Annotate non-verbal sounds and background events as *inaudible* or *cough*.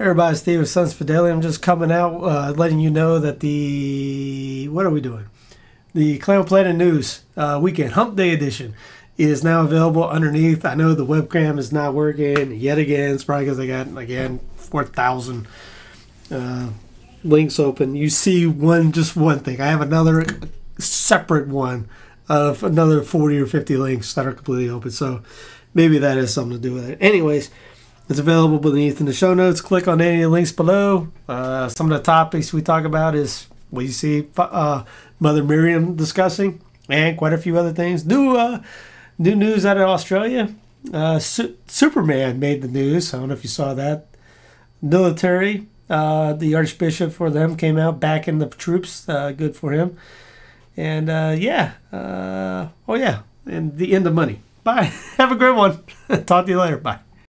Everybody, Steve with Sensus Fidelium. I'm just coming out, uh, letting you know that the what are we doing? The Clown Planet News uh, Weekend Hump Day Edition is now available underneath. I know the webcam is not working yet again. It's probably because I got again four thousand uh, links open. You see one, just one thing. I have another separate one of another forty or fifty links that are completely open. So maybe that has something to do with it. Anyways. It's available beneath in the show notes. Click on any of the links below. Uh, some of the topics we talk about is what you see uh, Mother Miriam discussing, and quite a few other things. New uh, new news out of Australia. Uh, Su- Superman made the news. I don't know if you saw that. Military, uh, the Archbishop for them came out backing the troops. Uh, good for him. And yeah, oh yeah, and the end of money. Bye. *laughs* Have a great one. *laughs* Talk to you later. Bye.